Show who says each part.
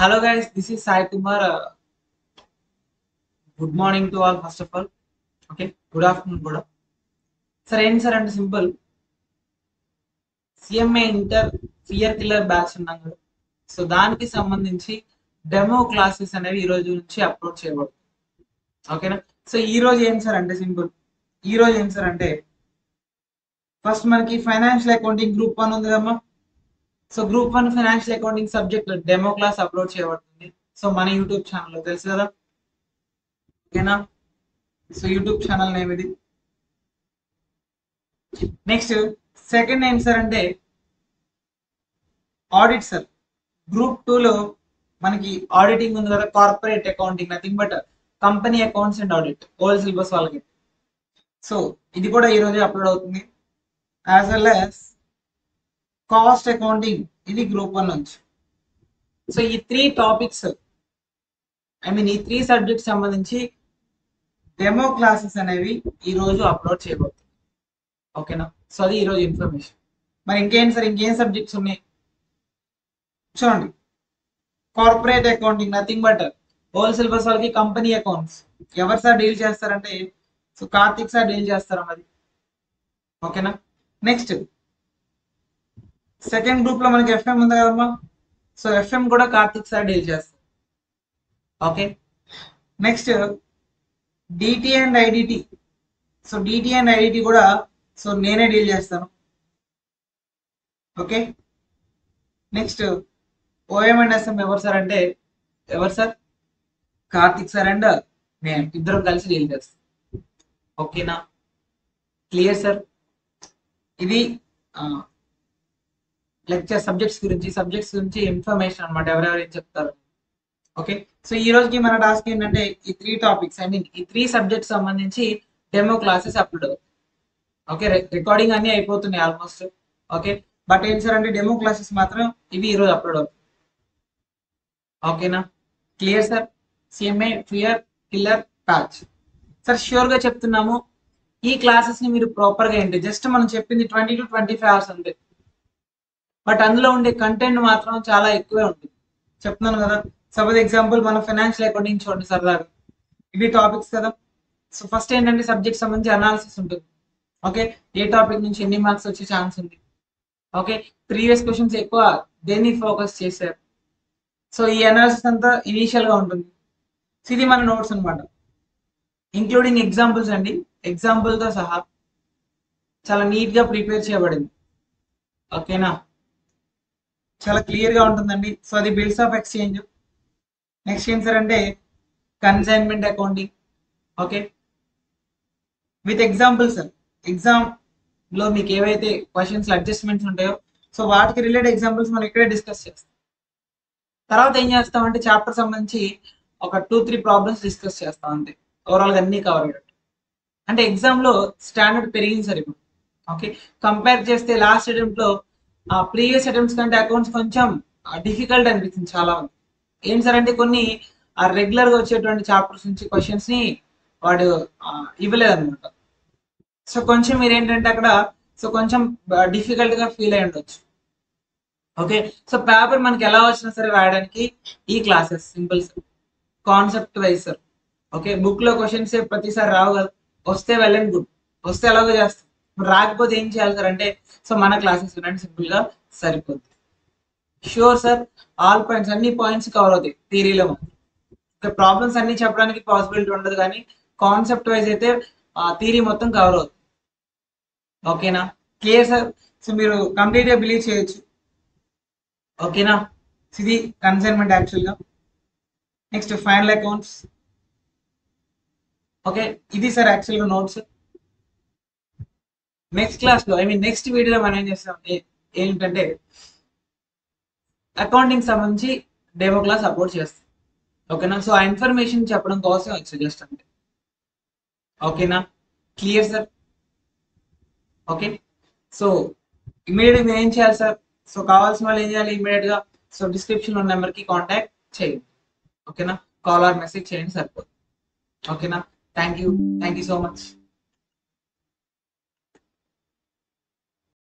Speaker 1: Hello guys this is Sai Kumar good morning to all first of all okay good afternoon కూడా sir ఏంటి sir అంటే simple CMA inter fear killer batch ఉన్నాం కదా. So దానికి సంబంధించి demo classes అనేవి ఈ రోజు నుంచి అప్లోడ్ చేయబడుతుంది ఓకేనా సో ఈ రోజు ఏం సార్ అంటే సింపుల్ ఈ రోజు ఏం సార్ అంటే ఫస్ట్ మనకి ఫైనాన్షియల్ అకౌంటింగ్ గ్రూప్ వన్ ఉంది కదమ్మా. So group one financial accounting subject demo class upload చేయబడుతుంది. సో మన యూట్యూబ్ ఛానల్లో తెలుసు కదా? ఓకేనా సో యూట్యూబ్ ఛానల్ నేమ్ ఇది. నెక్స్ట్ సెకండ్ ఏం సార్ అంటే ఆడిట్ సార్ గ్రూప్ టూలో మనకి ఆడిటింగ్ ఉంది కదా? Corporate accounting nothing but company accounts and audit whole syllabus వాళ్ళకి. సో ఇది కూడా ఈ రోజే అప్లోడ్ అవుతుంది. As well as cost accounting ఇది గ్రూప్ వన్ నుంచి. సో ఈ త్రీ టాపిక్స్ ఐ మీన్ ఈ త్రీ సబ్జెక్ట్స్ సంబంధించి డెమో క్లాసెస్ అనేవి ఈ రోజు అప్లోడ్ చేయబోతుంది ఓకేనా సో అది ఈరోజు ఇన్ఫర్మేషన్ మరి ఇంకేం సార్ ఇంకేం సబ్జెక్ట్స్ ఉన్నాయి? చూడండి. Corporate accounting nothing but whole syllabus వాళ్ళకి కంపెనీ అకౌంట్స్ ఎవరు సార్ డీల్ చేస్తారంటే? సో కార్తిక్ సార్ డీల్ చేస్తారా మరి? ఓకేనా నెక్స్ట్ సెకండ్ గ్రూప్లో మనకి ఎఫ్ఎం ఉంది కదమ్మా. సో ఎఫ్ఎం కూడా కార్తిక్ సార్ డీల్ చేస్తారు. Okay? Next DT and IDT so DT and IDT కూడా సో నేనే డీల్ చేస్తాను. Okay? Next OM and SM ఎవరు సార్ అంటే ఎవరు సార్? కార్తిక్ సార్ అండ్ నేను ఇద్దరం కలిసి డీల్ చేస్తాం. ఓకేనా? Clear sir? ఇది లెక్చర్ సబ్జెక్ట్స్ గురించి సబ్జెక్ట్స్ గురించి ఇన్ఫర్మేషన్ అనమాట ఎవరెవరు ఏం చెప్తారు. ఓకే? సో ఈ రోజుకి మన టాస్క్ ఏంటంటే ఈ త్రీ టాపిక్స్ ఐ మీన్ ఈ త్రీ సబ్జెక్ట్స్ సంబంధించి డెమో క్లాసెస్ అప్లోడ్ అవుతాయి ఓకే రికార్డింగ్ అన్ని అయిపోతున్నాయి ఆల్మోస్ట్ ఓకే? బట్ ఏం సార్ అంటే డెమో క్లాసెస్ మాత్రం ఇవి ఈ రోజు అప్లోడ్ అవుతాయి ఓకేనా? Clear sir CMA fear killer patch sir ష్యూర్గా చెప్తున్నాము ఈ క్లాసెస్ని మీరు ప్రాపర్గా ఏంటి? జస్ట్ మనం చెప్పింది twenty two twenty five hours అంతే. బట్ అందులో ఉండే కంటెంట్ మాత్రం చాలా ఎక్కువే ఉంటుంది. చెప్తున్నాను కదా సపోజ్ ఎగ్జాంపుల్ మన ఫైనాన్షియల్ అకౌంటింగ్ చూడండి సరదాగా. ఇవి టాపిక్స్ కదా. సో ఫస్ట్ ఏంటంటే సబ్జెక్ట్ సంబంధించి అనాలిసిస్ ఉంటుంది. ఓకే ఏ టాపిక్ నుంచి ఎన్ని మార్క్స్ వచ్చే ఛాన్స్ ఉంది? ఓకే ప్రీవియస్ క్వశ్చన్స్ ఎక్కువ దేన్ని ఫోకస్ చేశారు? సో ఈ అనాలిసిస్ అంతా ఇనీషియల్గా ఉంటుంది. సో ఇది మన నోట్స్ అనమాట ఇంక్లూడింగ్ ఎగ్జాంపుల్స్ అండి. ఎగ్జాంపుల్తో సహా చాలా నీట్గా ప్రిపేర్ చేయబడింది. ఓకేనా చాలా క్లియర్గా ఉంటుందండి. సో అది బిల్స్ ఆఫ్ ఎక్స్చేంజ్ నెక్స్ట్ ఏం సార్ అంటే consignment accounting okay with example sir ఎగ్జామ్లో మీకు ఏవైతే క్వశ్చన్స్ అడ్జస్ట్మెంట్స్ ఉంటాయో సో వాటికి రిలేటెడ్ ఎగ్జాంపుల్స్ మనం ఇక్కడే డిస్కస్ చేస్తాం. తర్వాత ఏం చేస్తాం అంటే చాప్టర్ సంబంధించి ఒక టూ త్రీ ప్రాబ్లమ్స్ డిస్కస్ చేస్తాం అంతే. ఓవరాల్గా అన్ని కవర్ అయ్యేటట్టు. అంటే ఎగ్జామ్లో స్టాండర్డ్ పెరిగింది సార్ ఇప్పుడు. ఓకే కంపేర్ చేస్తే లాస్ట్ అటెంప్ట్లో ఆ ప్రీవియస్ అటెంప్ట్స్ కంటే అకౌంట్స్ కొంచెం డిఫికల్ట్ అనిపించింది చాలా మంది. ఏం సార్ అంటే కొన్ని ఆ రెగ్యులర్గా వచ్చేటువంటి చాప్టర్స్ నుంచి క్వశ్చన్స్ని వాడు ఇవ్వలేదు అనమాట సో కొంచెం మీరు ఏంటంటే అక్కడ సో కొంచెం డిఫికల్ట్గా ఫీల్ అయి ఉండొచ్చు. ఓకే? సో పేపర్ మనకి ఎలా వచ్చినా సరే రాయడానికి ఈ classes simple sir. Concept wise sir. Okay? బుక్లో క్వశ్చన్స్ ప్రతిసారి రావు కదా. వస్తే వెళ్ళండి గుడ్. వస్తే ఎలాగో చేస్తాం. రాకపోతే ఏం చేయాలి సార్? అంటే సో మన క్లాసెస్ వినండి సింపుల్గా సరిపోద్ది. షూర్ సార్ ఆల్ పాయింట్స్ అన్ని పాయింట్స్ కవర్ అవుతాయి థియరీలో ప్రాబ్లమ్స్ అన్ని చెప్పడానికి పాసిబిలిటీ ఉండదు కానీ కాన్సెప్ట్ వైజ్ అయితే థియరీ మొత్తం కవర్ అవుతుంది. ఓకేనా క్లియర్ సార్ సో మీరు కంప్లీట్గా బిలీవ్ చేయొచ్చు. ఓకేనా ఇది కన్సైన్మెంట్ యాక్చువల్గా నెక్స్ట్ ఫైనల్ అకౌంట్స్ ఓకే ఇది సార్ యాక్చువల్గా నోట్స్ నెక్స్ట్ క్లాస్లో ఐ మీన్ నెక్స్ట్ వీడియోలో మనం ఏం చేస్తాం? ఏంటంటే అకౌంటింగ్ సంబంధించి డెమో క్లాస్ అప్లోడ్ చేస్తాం. ఓకేనా? సో ఆ ఇన్ఫర్మేషన్ చెప్పడం కోసం వచ్చి అంటే. ఓకేనా? Clear sir okay? So immediate మీరు ఏం చేయాలి సార్ సో కావాల్సిన వాళ్ళు ఏం చేయాలి ఇమీడియట్గా? సో డిస్క్రిప్షన్ ఉన్న నెంబర్కి కాంటాక్ట్ చేయండి. ఓకేనా? కాల్ ఆర్ మెసేజ్ చేయండి సరిపోతుంది ఓకేనా? Thank you thank you so much